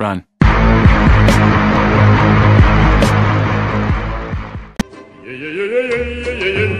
Run. you